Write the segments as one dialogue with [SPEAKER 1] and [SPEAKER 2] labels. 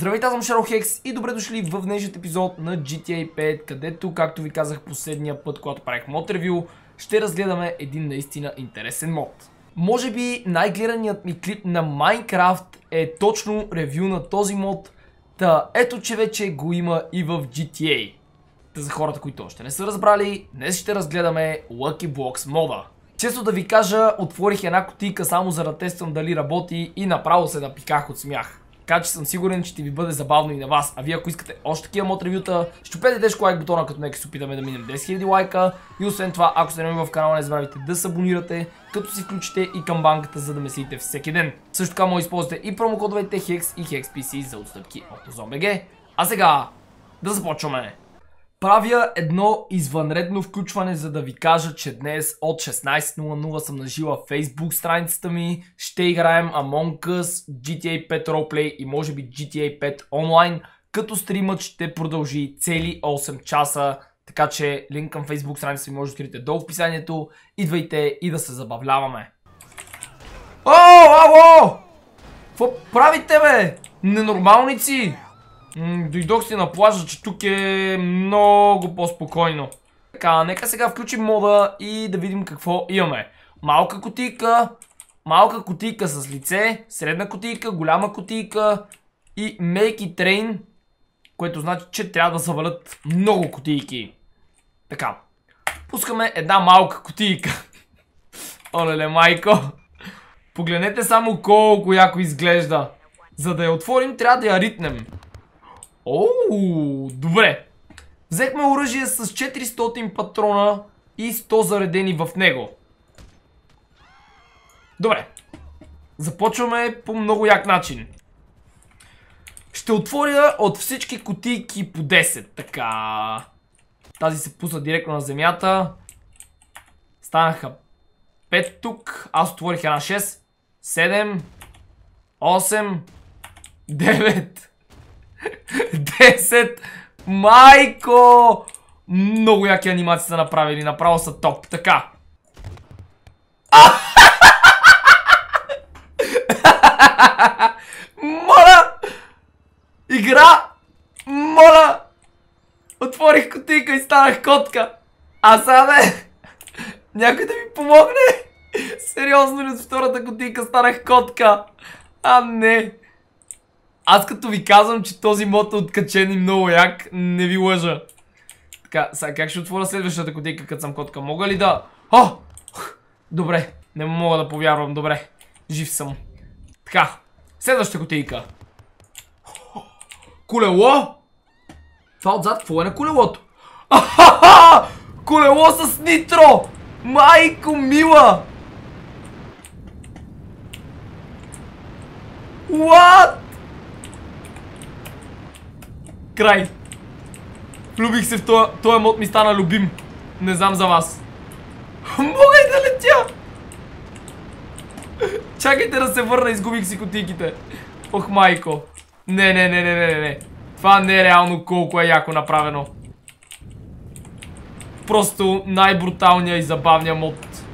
[SPEAKER 1] Здравейте, аз съм Шаро Хекс и добре дошли в днешният епизод на GTA 5, където, както ви казах последния път, когато правих мод ревю, ще разгледаме един наистина интересен мод. Може би най-гледаният ми клип на Minecraft е точно ревю на този мод, та ето че вече го има и в GTA. Та за хората, които още не са разбрали, днес ще разгледаме Lucky Blocks мода. Често да ви кажа, отворих една котийка само за да тествам дали работи и направо се напиках от смях. Така че съм сигурен, че ще ви бъде забавно и на вас. А вие ако искате още такива мод ревюта, щупете тежко лайк бутона, като нека се опитаме да минем 10 000 лайка. И освен това, ако сте нови в канала, не забравяйте да се абонирате, като си включите и камбанката, за да ме следите всеки ден. Също така може използвате и промокодовете HEX и HEXPC за отстъпки от ZomBG. А сега, да започваме! Правя едно извънредно включване, за да ви кажа, че днес от 16.00 съм нажила Facebook страницата ми. Ще играем Among Us, GTA 5 Roleplay и може би GTA 5 онлайн, като стримът ще продължи цели 8 часа. Така че линк към Facebook страницата ми може да открите долу в описанието. Идвайте и да се забавляваме. О, ало! Какво правите бе? Ненормалници! Дойдох си на плажа, че тук е много по-спокойно. Така, нека сега включим мода и да видим какво имаме. Малка котийка, малка котийка с лице, средна котийка, голяма котийка и Make Train, което значи, че трябва да завалят много котийки. Така, пускаме една малка котийка. Олеле, майко. Погледнете само колко яко изглежда. За да я отворим, трябва да я ритнем. Оу, добре. Взехме оръжие с 400 патрона и 100 заредени в него. Добре. Започваме по много як начин. Ще отворя от всички кутийки по 10. Така. Тази се пусна директно на земята. Станаха 5 тук. Аз отворих една 6. 7. 8. 9. 10! Майко! Много яки анимации са направили, направо са топ. Така. Моля! Игра! Моля! Отворих котика и станах котка. А сега бе! Някой да ми помогне? Сериозно ли с втората котика станах котка? А не! Аз като ви казвам, че този мод е откачен и много як, не ви лъжа. Така, сега как ще отворя следващата котика, като съм котка? Мога ли да... О! Добре, не мога да повярвам, добре. Жив съм. Така, следващата котика. Колело? Това отзад, какво е на колелото? Ахаха! Колело с нитро! Майко мила! What? Край. Влюбих се в този, този мод ми стана любим. Не знам за вас. Мога и да летя! Чакайте да се върна, изгубих си котиките. Ох, майко. Не, не, не, не, не, не. Това не е реално колко е яко направено. Просто най-бруталният и забавният мод.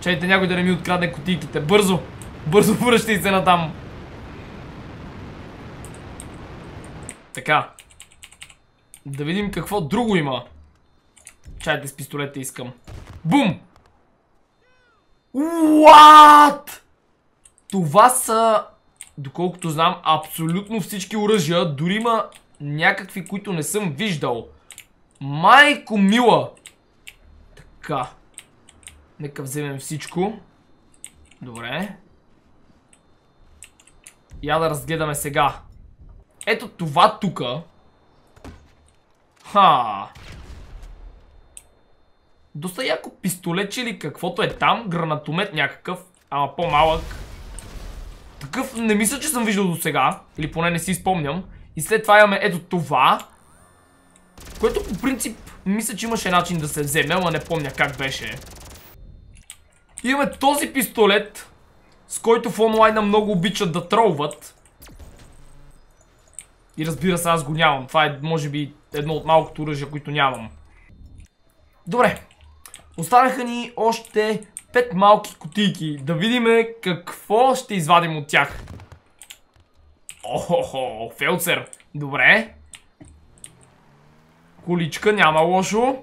[SPEAKER 1] Чайте някой да не ми открадне котиките. Бързо! Бързо връщай се натам. Така. Да видим какво друго има. Чайте с пистолета искам. Бум! What? Това са, доколкото знам, абсолютно всички оръжия. Дори има някакви, които не съм виждал. Майко мила! Така. Нека вземем всичко. Добре. Я да разгледаме сега. Ето това тука. Ха. Доста яко пистолет или каквото е там. Гранатомет някакъв. Ама по-малък. Такъв не мисля, че съм виждал до сега. Или поне не си спомням. И след това имаме ето това. Което по принцип мисля, че имаше начин да се вземе, ама не помня как беше. Имаме този пистолет, с който в онлайна много обичат да тролват. И разбира се, аз го нямам. Това е, може би, едно от малкото оръжия, които нямам. Добре. Останаха ни още 5 малки кутийки. Да видим какво ще извадим от тях. Охо, фелцер. Добре. Количка, няма лошо.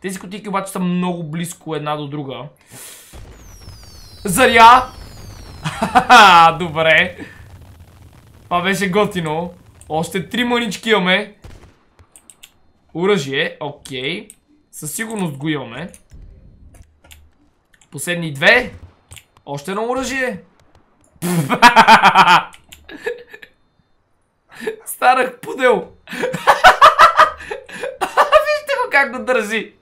[SPEAKER 1] Тези котики обаче са много близко една до друга. Заря! Добре. Това беше готино. Още три мънички имаме. Оръжие, окей. Със сигурност го имаме. Последни две. Още едно оръжие. Старах пудел. Вижте го как го държи.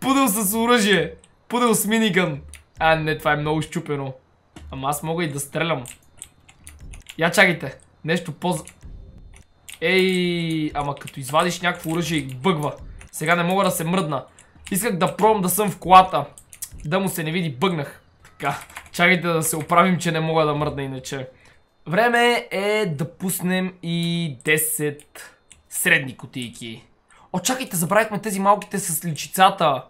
[SPEAKER 1] Пудел с оръжие. Пудел с минигън. А, не, това е много щупено. Ама аз мога и да стрелям. Я чакайте. Нещо по... Ей, ама като извадиш някакво оръжие и бъгва. Сега не мога да се мръдна. Исках да пробвам да съм в колата. Да му се не види, бъгнах. Така, чакайте да се оправим, че не мога да мръдна иначе. Време е да пуснем и 10 средни кутийки. О, чакайте, забравихме тези малките с личицата.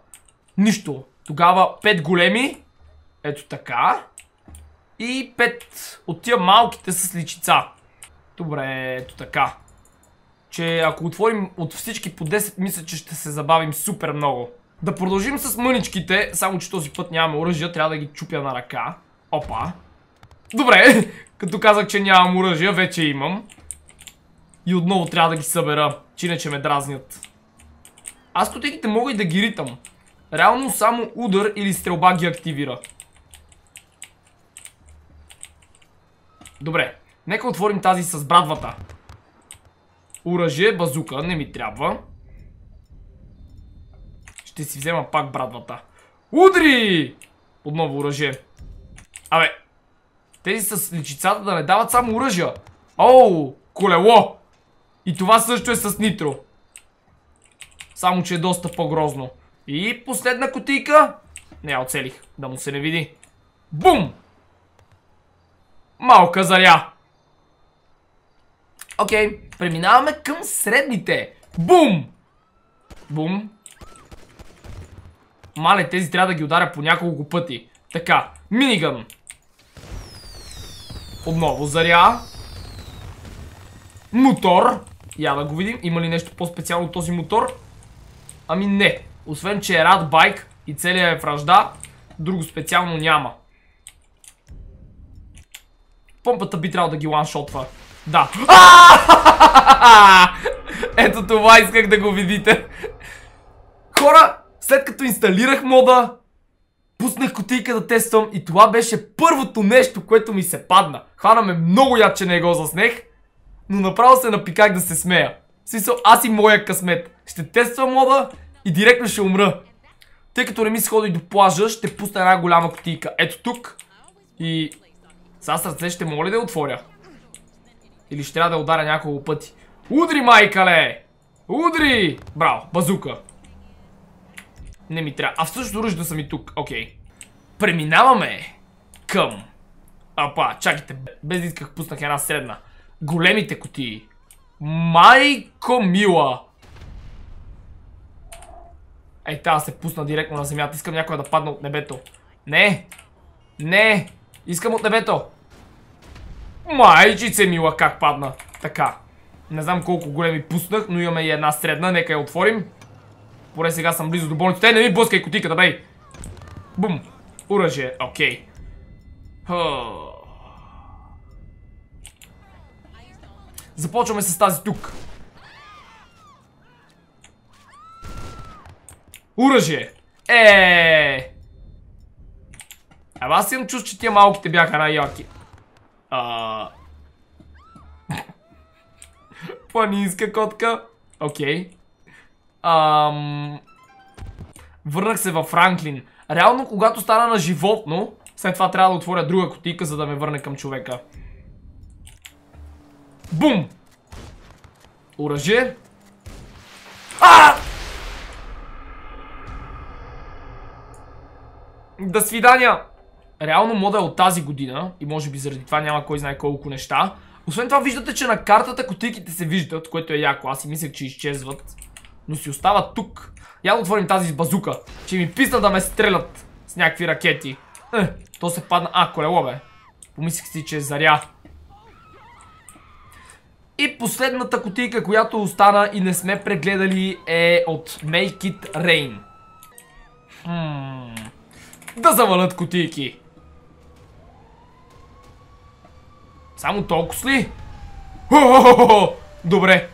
[SPEAKER 1] Нищо. Тогава 5 големи. Ето така. И 5 от тия малките с личица. Добре, ето така. Че ако отворим от всички по 10, мисля, че ще се забавим супер много. Да продължим с мъничките, само че този път нямаме оръжия, трябва да ги чупя на ръка. Опа. Добре, като казах, че нямам оръжия, вече имам. И отново трябва да ги събера, че иначе ме дразнят. Аз котеките мога и да ги ритам. Реално само удар или стрелба ги активира. Добре, нека отворим тази с брадвата. Оръжие, базука, не ми трябва. Ще си взема пак брадвата. Удри! Отново оръжие. Абе, тези с личицата да не дават само оръжия. Оу, колело! И това също е с нитро. Само, че е доста по-грозно. И последна кутийка. Не, я оцелих. Да му се не види. Бум! Малка заря. Окей, преминаваме към средните. Бум! Бум. Мале, тези трябва да ги ударя по няколко пъти. Така, минигън. Отново заря. Мотор. Я да го видим. Има ли нещо по-специално този мотор? Ами не. Освен, че е рад байк и целият е вражда, друго специално няма. Помпата би трябвало да ги ланшотва. Да. Ето това исках да го видите. Хора, след като инсталирах мода, пуснах кутийка да тествам и това беше първото нещо, което ми се падна. Хванаме много яд, че не го заснех, но направо се напиках да се смея. В смисъл, аз и моя късмет. Ще тествам мода и директно ще умра. Тъй като не ми се ходи до плажа, ще пусна една голяма кутийка. Ето тук. И сега с ръце ще мога ли да я отворя? Или ще трябва да ударя няколко пъти? Удри, майкале! Удри! Браво, базука. Не ми трябва. А всъщност оръжието да съм и тук. Окей. Преминаваме към... Апа, чакайте. Без да исках пуснах една средна. Големите кутии. Майко мила! Ей, тази се пусна директно на земята. Искам някой да падне от небето. Не! Не! Искам от небето! Майчице мила как падна. Така. Не знам колко големи пуснах, но имаме и една средна. Нека я отворим. Поре сега съм близо до болницата. Е, не ми блъскай кутиката, бей! Бум! Оръжие, окей. Започваме с тази тук. Оръжие! Е. Ама аз имам чувство, че тия малките бяха най-яки. А... Планинска котка. Окей. Ам... Върнах се във Франклин. Реално, когато стана на животно, след това трябва да отворя друга котика, за да ме върне към човека. Бум! Оръжие. А! До свидания! Реално мода е от тази година и може би заради това няма кой знае колко неща. Освен това виждате, че на картата котиките се виждат, което е яко. Аз си мислех, че изчезват. Но си остават тук. Я да отворим тази базука. Че ми писна да ме стрелят с някакви ракети. Е, то се падна... А, колело бе. Помислих си, че е заря. И последната кутийка, която остана и не сме прегледали е от Make It Rain. Хм... Да завалят кутийки. Само толкова ли? Добре.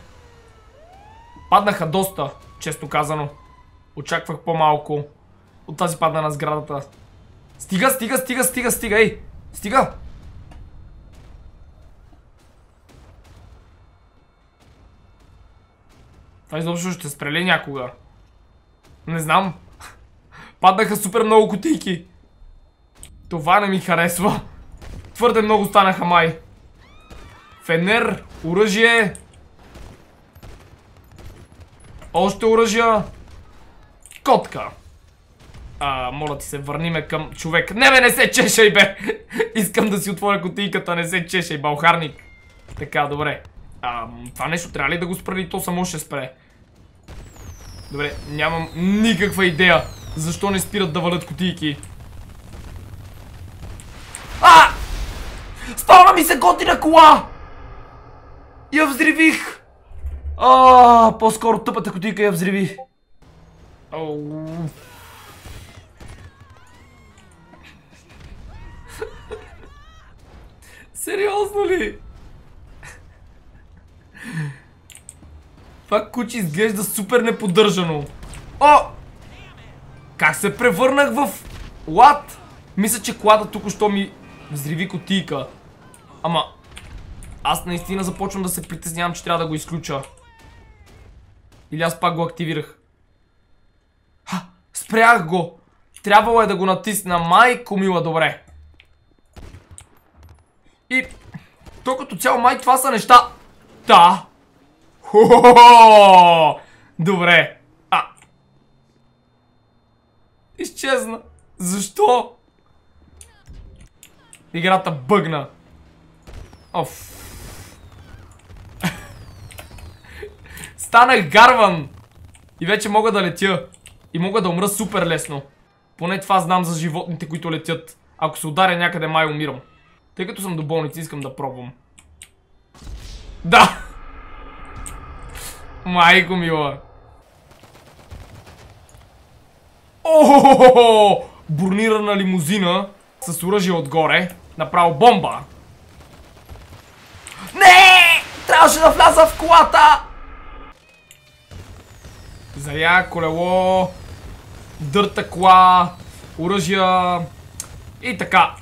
[SPEAKER 1] Паднаха доста, често казано. Очаквах по-малко от тази падна на сградата. Стига, стига, стига, стига, стига, ей! Стига! Това изобщо ще спрели някога. Не знам. Паднаха супер много кутийки. Това не ми харесва. Твърде много станаха май. Фенер, оръжие. Още оръжия. Котка. А, моля ти се, върниме към човек. Не бе, не се чешай бе! Искам да си отворя кутийката, не се чешай, балхарник. Така, добре. А, това нещо трябва ли да го спрали? То само ще спре. Добре, нямам никаква идея. Защо не спират да валят кутийки? А! Стана ми се готина кола! Я взривих! А, по-скоро тъпата кутийка я взриви. Сериозно ли? Това куче изглежда супер неподдържано. О! Как се превърнах в... Лад? Мисля, че колата тук що ми взриви котийка. Ама... Аз наистина започвам да се притеснявам, че трябва да го изключа. Или аз пак го активирах. Ха! Спрях го! Трябвало е да го натисна. Майко мила, добре. И... То като цяло май това са неща. Да. Хо-хо-хо! Добре. А. Изчезна. Защо? Играта бъгна. Оф. Станах гарван. И вече мога да летя. И мога да умра супер лесно. Поне това знам за животните, които летят. Ако се ударя някъде, май умирам. Тъй като съм до болница, искам да пробвам. Да! Майко мила. Охо! Бронирана лимузина с оръжие отгоре. Направо бомба. Не! Трябваше да вляза в колата! Заря, колело, дърта кола, оръжия и така.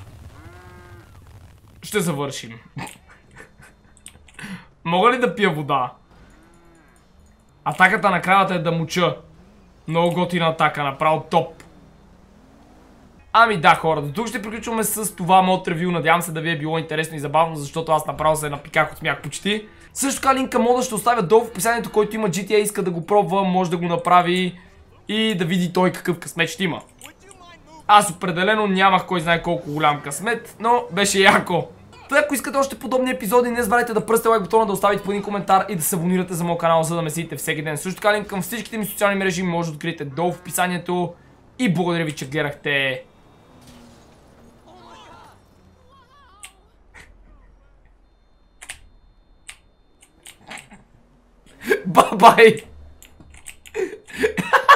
[SPEAKER 1] Ще завършим. Мога ли да пия вода? Атаката на кравата е да муча. Много готина атака, направо топ. Ами да, хора, до тук ще приключваме с това мод ревю. Надявам се да ви е било интересно и забавно, защото аз направо се напиках от смях почти. Също така линка мода ще оставя долу в описанието, който има GTA иска да го пробва, може да го направи и да види той какъв късмет ще има. Аз определено нямах кой знае колко голям късмет, но беше яко. Та ако искате още подобни епизоди, не забравяйте да пръсте лайк бутона, да оставите по един коментар и да се абонирате за моят канал, за да ме следите всеки ден. Също така линк към всичките ми социални мрежи може да откриете долу в описанието. И благодаря ви, че гледахте. Bye bye.